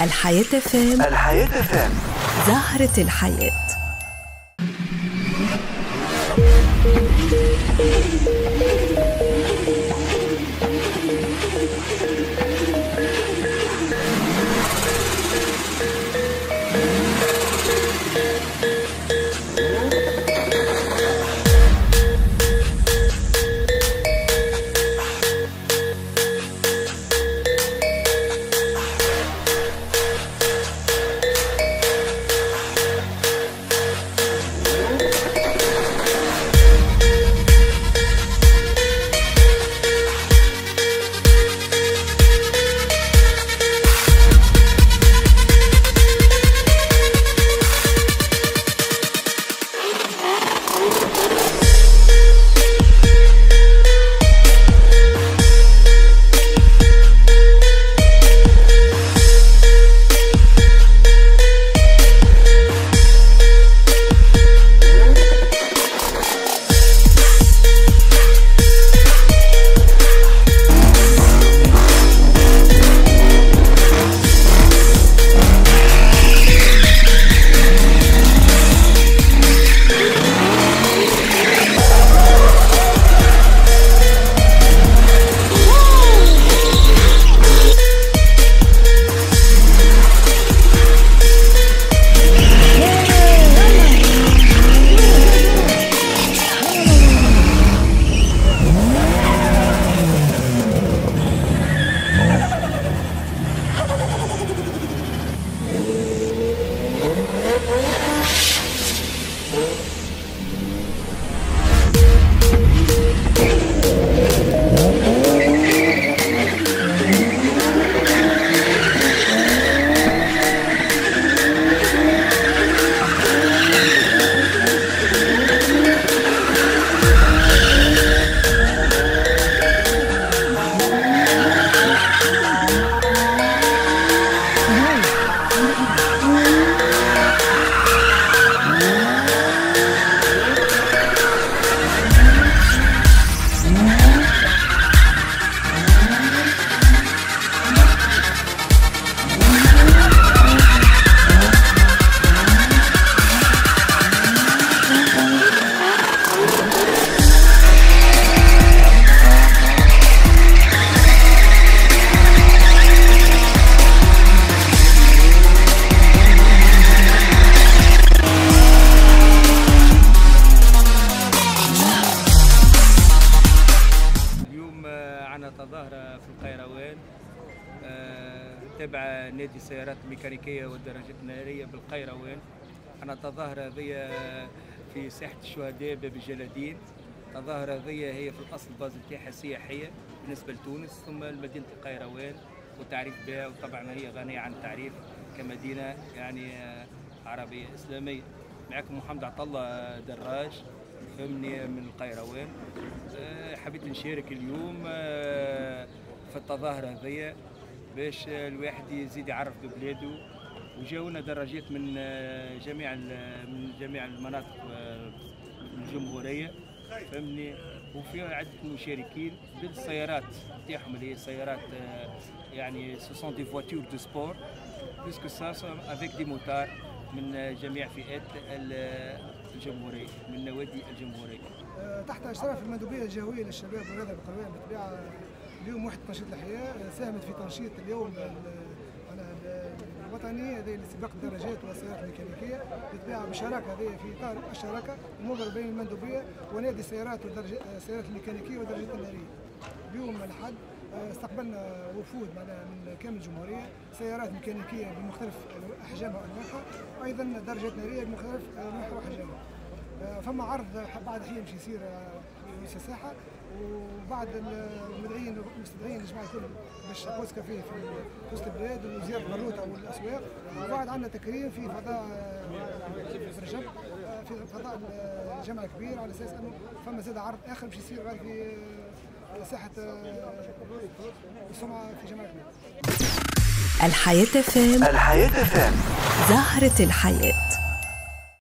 الحياة فام. الحياة فام. زهرة الحياة. تظاهرة في القيروان آه، تبع نادي السيارات الميكانيكية والدراجات النارية بالقيروان. عنا تظاهرة هذه في ساحة الشهداء باب الجلادين التظاهرة هذه هي في الأصل base نتاعها سياحية بالنسبة لتونس ثم مدينة القيروان والتعريف بها وطبعا هي غنية عن التعريف كمدينة يعني آه، عربية إسلامية. معكم محمد عطلة دراج. فهمني من القيروان. آه، حبيت نشارك اليوم آه، في التظاهرة هذيا باش الواحد يزيد يعرف ببلاده. وجاونا دراجات من آه، جميع من جميع المناطق الجمهورية. فهمني؟ وفيها عدة مشاركين بالسيارات تاعهم اللي هي سيارات يعني ce sont des voitures de sport. Puisque ça avec des motards من جميع فئات ال- الجمهورية من نوادي الجمهورية آه، تحت أشراف المندوبية الجهويه للشباب والرياضة بالقروان بالطبيعة اليوم وحده تنشيط الحياة ساهمت في تنشيط اليوم الوطني هذه لسباق الدراجات والسيارات الميكانيكيه بالطبيعة بشراكة هذه في إطار الشراكة المبرر بين المندوبية ونادي السيارات والدرجات السيارات الميكانيكية والدراجات النارية. اليوم الحد استقبلنا وفود معناها من كامل الجمهورية سيارات ميكانيكية بمختلف أحجامها وانواعها وأيضا درجات نارية بمختلف انواعها وأحجامها. آه، فما عرض بعد حين باش يصير آه، في الساحه وبعد المدعيين المستدعين الجماعه الكل باش بوز كافيه في وسط البلاد وزيارة البروته والأسواق وبعد عندنا تكريم في فضاء آه، رجب آه، في فضاء الجامع الكبير على أساس أنه فما زاد عرض آخر باش يصير في آه، ساحه آه، السمعة في الحياة فام. الحياة فام. زهرة الحياة.